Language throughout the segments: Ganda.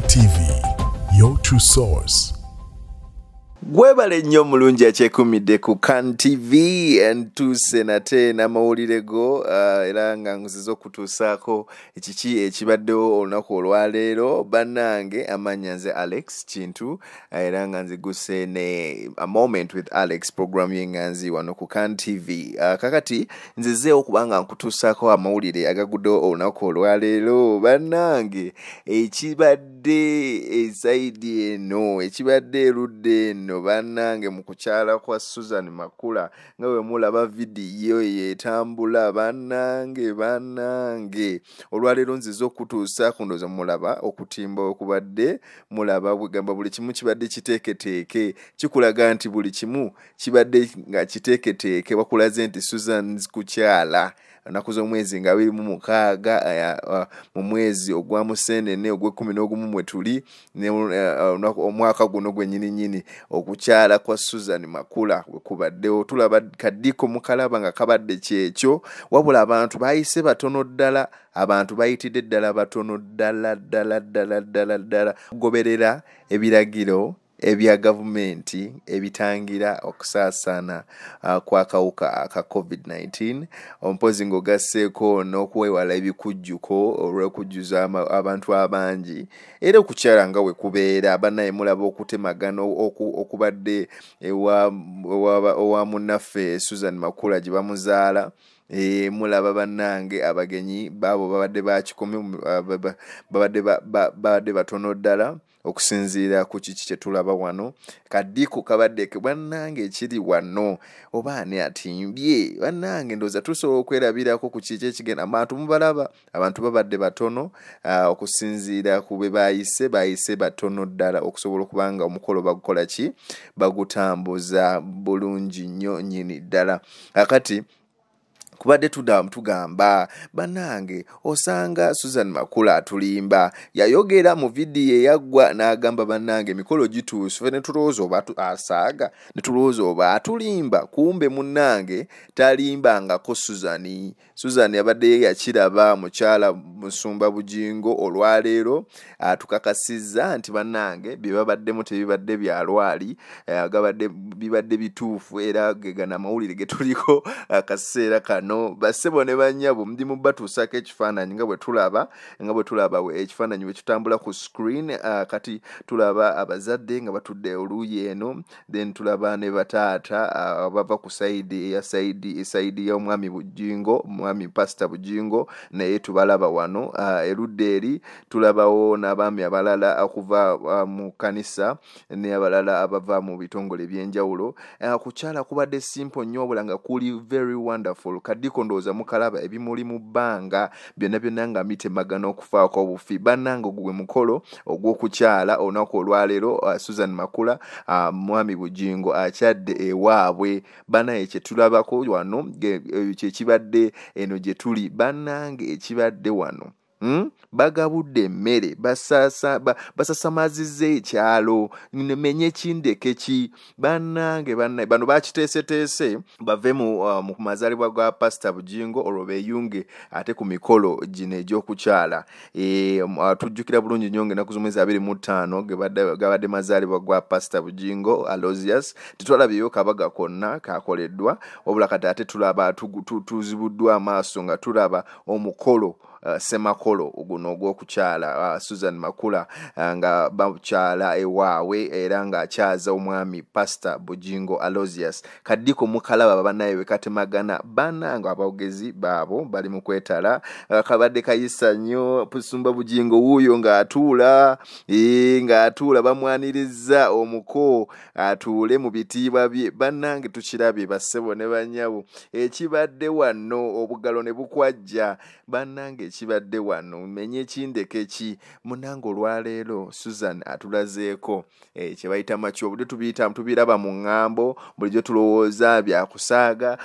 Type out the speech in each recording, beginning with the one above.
TV, your true source. Gwebale nnyo omulungi akyekumidde ku kan tv ntuuse nate n'amawulire go uh, era nga nziza okutuusaako ekiki ekibaddewo olunaku olwaleero. Bannange amanya nze alex kintu uh, era nga nziguse ne a moment with alex program yenganzi wano ku kan tv uh, kakati nzizeewo kubanga nkutuusaako amawulire agaguddewo olunaku olwaleero. Bannange ekibadde esaidi eno ekibadde erudde eno bannange mu kukyala kwa susan makula nga bwe mulaba vidiyo yetambula bannange bannange. Olwaleero nziza okutuusa ku ndooza mulaba okutimba okubadde mulaba bwegamba buli kimu kibadde kiteeketeeke. Kikulaga nti buli kimu kibadde nga kiteeketeeke bakulaze nti susan kukyala ennaku z'omwezi nga biri mu mukaaga uh, mu mwezi ogwa museenene ogw'ekkumi n'ogumu mwe tuli omwaka guno gwennyininyini okukyala kwa susan makula bwe kubaddewo tulaba kaddiko mukalaba nga kabadde kyekyo wabula abantu bayise batono ddala abantu bayitidde ddala batono ddala ddala ddala ddala ddala kugoberera ebiragiro ebya gavumenti ebitangira okusaasaana uh, kw'akawuka aka covid-19 ompozi ng'ogasseeko n'okwewala ebikujjuko olw'okujjuza abantu abangi era okukyala nga we kubeera bannaye mulaba okutemagana okubadde ewa munnaffe susan makula gye bamuzaala. E, mulaba bannange abagenyi baabo babadde bakikomi babadde batono ddala okusinziira ku kiki kyetulaba wano. Kadiku kabadde ke bannange ekiri wano oba ani atimbye bannange ndooza tusobola okwerabirako ku kiki ekigenda. Abantu mubalaba abantu babadde batono okusinziira ku bwe bayise bayise batono ddala. Okusobola okubanga omukolo bagukola ki? Bagutambuza bulungi nnyo nyini ddala. Akati kubadde tugamba bannange osanga susan makula atulimba. Yayogera mu vidiyo eyaggwa n'agamba bannange emikolo gituuse fe netulowooza oba asaaga netulowooza oba atulimba. Kumbe munnange talimbangako susani susan yabadde yakiraba mukyala musumba bugingo olwaleero atukakasizza nti bannange byebabaddemu tebibadde byalwali bibadde bituufu era gegana amawulire getuliko akaseera kano. Bano bassebo ne bannyabo mudimu batuusako ekifaananyi nga bwe tulaba nga bwe tulaba ekifaananyi bwe kitambula ku screen uh, kati tulaba abazadde nga batudde oluuyi eno then tulaba ne bataata bava ku saidi eya saidi esaidi y'omwami bujingo omwami pasita bujingo naye tubalaba wano uh, erudda eri tulabawo n'abaami abalala okuva uh, mu kanisa ne abalala abava mu bitongole ebyenjawulo. Kukyala kubadde simple nnyo obula nga kuli very wonderful. Kadiko ndowooza mukalaba ebimuli mu bbanga byonna byonna nga mitemagana okufaako obufi. Bannanga ogwo gwe mukolo ogw'okukyala olunaku olwaleero susan makula mwami bujingo akyadde ewaabwe. Bannaye kyetulabako wano kyekibadde eno gye tuli. Bannange ekibadde wano? Bagabudde emmere basasamazizza ekyalo. Menye kindeke ki? Bannange bano bakiteeseteese bave mu uh, mazaalibwa ga pasita bujingo olwo beeyunge ate ku mikolo gino egy'okukyala. E, uh, tujjukira bulungi nnyo nga enaku z'omwezi abiri mu ttaano gabadde mazaalibwa gwa pasita bujingo alosius tetwalabyeyo kabaga konna kakoleddwa. Wabula kati ate tulaba tuzibuddwa amaaso nga tulaba omukolo semakolo guno ogw'okukyala uh, susan makula uh, nga bakyala ewaabwe era ng'akyaza omwami pasita bujingo alosius kaddiko mukalaba bannaye bekatemagana bannanga abogezi baabo bali mu kwetala. Uh, kabadde kayisa nnyo pusumba bujingo wuuyo ng'atuula e, ng'atuula bamwaniriza omuko atuule mu bitiibwa bye. Bannange tukirabye bassebo ne bannyabo ekibadde wano obugalo ne bukwajja. Bannange ekibadde wano menye ekindeke ki? Munange olwaleero susan atulazeeko e, kyebayita makyo buli tubiyita tubiraba mu ŋŋambo bulijjo tulowooza byakusaaga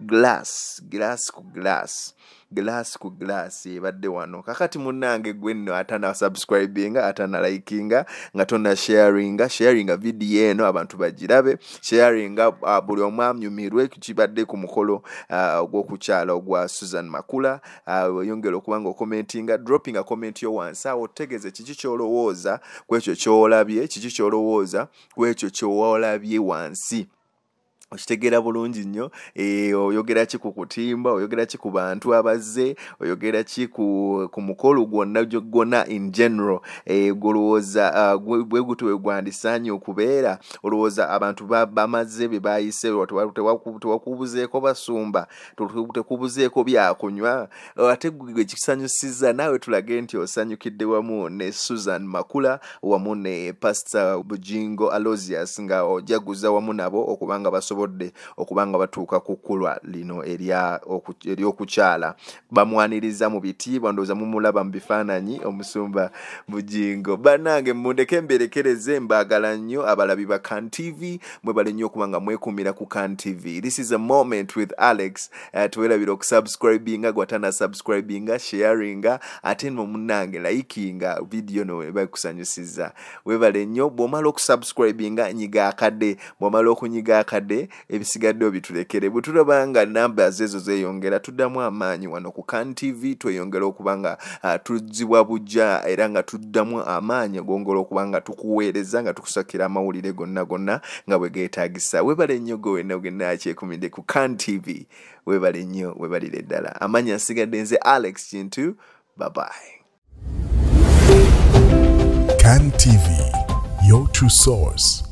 glass glass ku glass glass ku glass ebadde wano. Kakati munnange gwe nno atana subscribinga atana likinga nga tona sharinga sharinga vidiyo eno abantu bagirabe sharinga uh, buli omu amyumirwe kibadde ku mukolo uh, ogw'okukyala ogwa susan makula. Uh, oyongera okuba nga okomentinga droppinga comment yo wansi awo otegeeze kiki kyolowooza ku ekyo kyolabye kiki kyolowooza ku ekyo kyowolabye wansi okitegeera bulungi nnyo eh, oyogera ki ku kutimba oyogera ki ku bantu abazze oyogera ki ku, mukolo gwonna gwonna in general. Eh, golowooza uh, gwe gwe guti we gwandisaanye okubeera olowooza abantu ba- bamaze bye tewaku- tewakubuzeeko basumba teku- tekubuzeeko byakunywa. Ate gwe kisanyusiza naawe tulage nti osanyukidde wamu ne susan makula wamu ne pastor bujingo alosius nga ojaguza wamu nabo okuba nga basobodde okuba nga batuuka ku kkulwa lino ery'okukyala. Bamwaniriza mu bitiibwa ndowooza mumulaba mu bifaananyi omusumba bujingo. Bannange mundeke mberekereze mbaagala nnyo abalabi ba kan tv mwebale nnyo okuba nga mwekumira ku kan tv this is a moment with alex uh, tuwerabira okusubscribinga gwatana subscribinga sharinga ate no munnange likinga vidiyo no eba kusanyusiza webale nnyo bw'omala okusubscribinga nyiga akadde bw'omala okunyiga akadde ebisigadde obitulekere bwe tulaba nga namba ezo zeeyongera tuddamu amaanyi wano ku kan tv tweyongera okuba nga uh, tuzibwa bujja era nga tuddamu amaanyi agongera okuba nga tukuweereza nga tukusakira amawulire gonna gonna nga bwe geetagisa webale nnyo gwe wenna genna akyekumidde ku kan tv webale nnyo webalire ddala. Amaanyi asigadde nze alex kintu. Babayi Can TV, your true source.